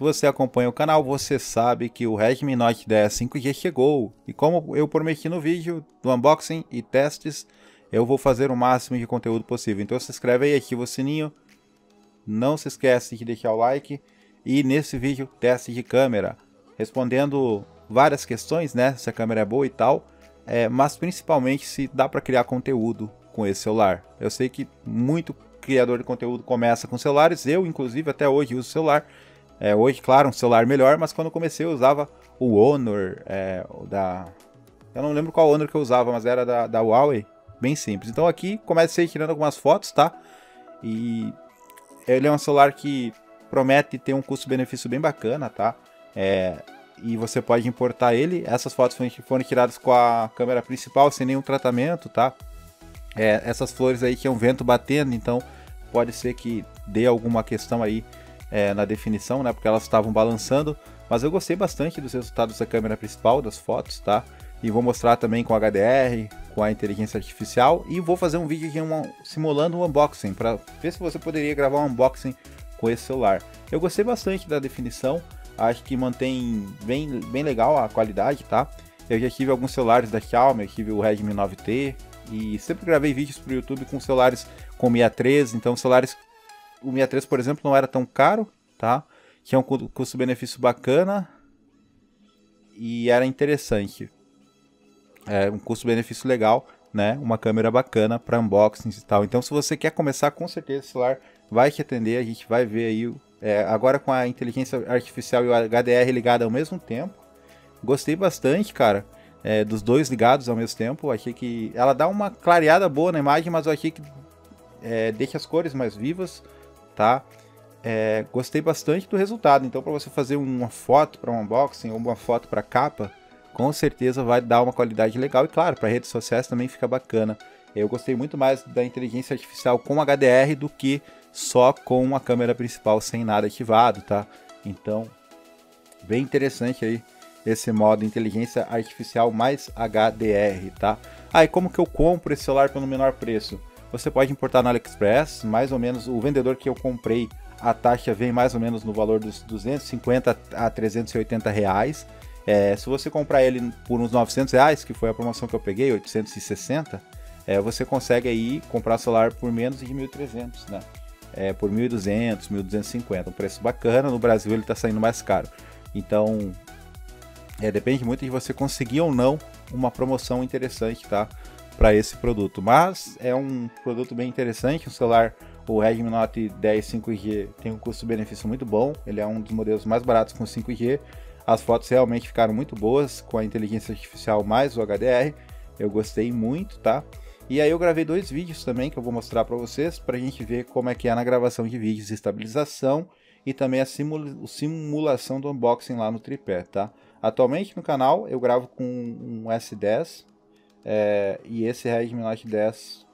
você acompanha o canal, você sabe que o Redmi Note 10 5G chegou. E como eu prometi no vídeo do unboxing e testes, eu vou fazer o máximo de conteúdo possível. Então se inscreve aí, ativa o sininho. Não se esquece de deixar o like. E nesse vídeo, teste de câmera. Respondendo várias questões, né? Se a câmera é boa e tal. É, mas principalmente se dá para criar conteúdo com esse celular. Eu sei que muito criador de conteúdo começa com celulares. Eu, inclusive, até hoje uso celular. É, hoje, claro, um celular melhor, mas quando eu comecei eu usava o Honor, é, da... Eu não lembro qual Honor que eu usava, mas era da, da Huawei bem simples. Então aqui comecei tirando algumas fotos, tá? E ele é um celular que promete ter um custo-benefício bem bacana, tá? É, e você pode importar ele. Essas fotos foram tiradas com a câmera principal, sem nenhum tratamento, tá? É, essas flores aí tinham vento batendo, então pode ser que dê alguma questão aí é, na definição, né? Porque elas estavam balançando. Mas eu gostei bastante dos resultados da câmera principal, das fotos, tá? E vou mostrar também com HDR, com a inteligência artificial e vou fazer um vídeo aqui simulando um unboxing para ver se você poderia gravar um unboxing com esse celular. Eu gostei bastante da definição, acho que mantém bem, bem legal a qualidade, tá? Eu já tive alguns celulares da Xiaomi, eu tive o Redmi 9T e sempre gravei vídeos para o YouTube com celulares com 63, então celulares o 63, por exemplo, não era tão caro, tá? Tinha um custo-benefício bacana e era interessante é, um custo-benefício legal, né? Uma câmera bacana para unboxings e tal. Então, se você quer começar, com certeza o celular vai te atender. A gente vai ver aí, é, agora com a inteligência artificial e o HDR ligado ao mesmo tempo. Gostei bastante, cara, é, dos dois ligados ao mesmo tempo. Achei que ela dá uma clareada boa na imagem, mas eu achei que é, deixa as cores mais vivas, tá? É, gostei bastante do resultado. Então, para você fazer uma foto para um unboxing ou uma foto para capa, com certeza vai dar uma qualidade legal. E claro, para redes sociais também fica bacana. Eu gostei muito mais da inteligência artificial com HDR do que só com a câmera principal sem nada ativado, tá? Então, bem interessante aí esse modo inteligência artificial mais HDR, tá? Ah, e como que eu compro esse celular pelo menor preço? Você pode importar no AliExpress, mais ou menos o vendedor que eu comprei, a taxa vem mais ou menos no valor dos 250 a 380 reais. É, se você comprar ele por uns 900 reais, que foi a promoção que eu peguei, 860, é, você consegue aí comprar celular por menos de 1.300, né? É, por 1.200, 1.250, um preço bacana. No Brasil ele está saindo mais caro. Então, é, depende muito de você conseguir ou não uma promoção interessante, tá? Para esse produto. Mas é um produto bem interessante, um celular, o Redmi Note 10 5G tem um custo-benefício muito bom. Ele é um dos modelos mais baratos com 5G as fotos realmente ficaram muito boas com a inteligência artificial mais o HDR. Eu gostei muito, tá? E aí eu gravei dois vídeos também que eu vou mostrar para vocês para a gente ver como é que é na gravação de vídeos, estabilização e também a simula simulação do unboxing lá no tripé, tá? Atualmente no canal eu gravo com um S10 é, e esse Redmi Note 10,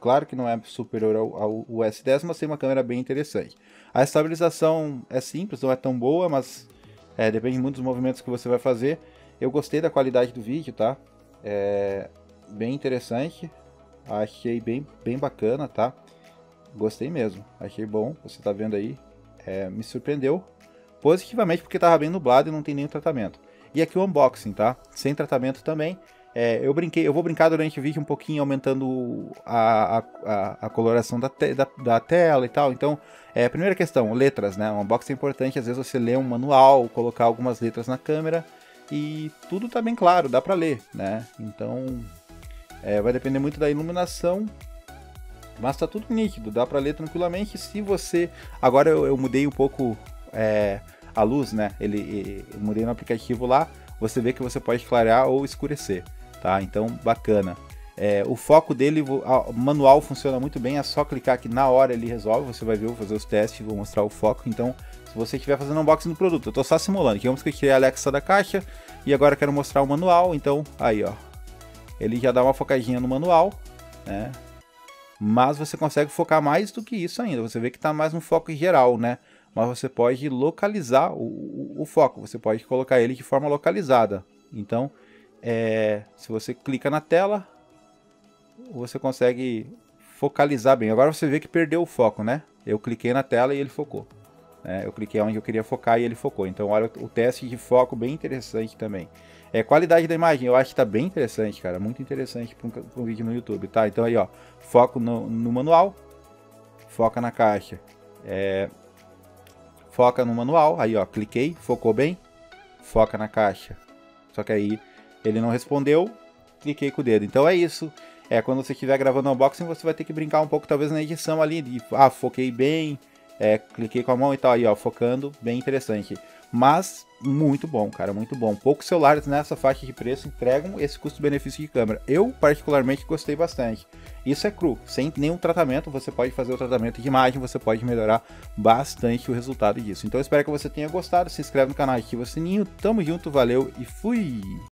claro que não é superior ao, ao, ao S10, mas tem uma câmera bem interessante. A estabilização é simples, não é tão boa, mas é, depende muito dos movimentos que você vai fazer. Eu gostei da qualidade do vídeo, tá? É bem interessante. Achei bem, bem bacana, tá? Gostei mesmo. Achei bom. Você tá vendo aí. É, me surpreendeu positivamente porque tava bem nublado e não tem nenhum tratamento. E aqui o unboxing, tá? Sem tratamento também. É, eu brinquei, eu vou brincar durante o vídeo um pouquinho aumentando a, a, a coloração da, te, da, da, tela e tal. Então, é, primeira questão, letras, né? Um unboxing é importante, às vezes você lê um manual, colocar algumas letras na câmera e tudo tá bem claro, dá para ler, né? Então, é, vai depender muito da iluminação, mas tá tudo nítido, dá para ler tranquilamente. Se você, agora eu, eu mudei um pouco é, a luz, né? Ele, eu mudei no aplicativo lá, você vê que você pode clarear ou escurecer tá? Então, bacana. É, o foco dele, o manual funciona muito bem, é só clicar aqui na hora ele resolve, você vai ver, vou fazer os testes, vou mostrar o foco, então se você estiver fazendo unboxing do produto, eu estou só simulando, aqui vamos que eu tirei a Alexa da caixa e agora quero mostrar o manual, então aí ó, ele já dá uma focadinha no manual, né? Mas você consegue focar mais do que isso ainda, você vê que está mais no foco geral, né? Mas você pode localizar o, o, o foco, você pode colocar ele de forma localizada, então é, se você clica na tela, você consegue focalizar bem. Agora você vê que perdeu o foco, né? Eu cliquei na tela e ele focou. Né? Eu cliquei onde eu queria focar e ele focou. Então, olha o teste de foco bem interessante também. É, qualidade da imagem, eu acho que tá bem interessante, cara. Muito interessante para um, um, vídeo no YouTube, tá? Então aí, ó, foco no, no manual, foca na caixa. É, foca no manual, aí ó, cliquei, focou bem, foca na caixa. Só que aí ele não respondeu, cliquei com o dedo. Então é isso. É, quando você estiver gravando unboxing, você vai ter que brincar um pouco, talvez, na edição ali, de, ah, foquei bem, é, cliquei com a mão e tal, aí, ó, focando, bem interessante. Mas muito bom, cara, muito bom. Poucos celulares nessa faixa de preço entregam esse custo-benefício de câmera. Eu, particularmente, gostei bastante. Isso é cru, sem nenhum tratamento, você pode fazer o tratamento de imagem, você pode melhorar bastante o resultado disso. Então, espero que você tenha gostado. Se inscreve no canal, ativa o sininho. Tamo junto, valeu e fui!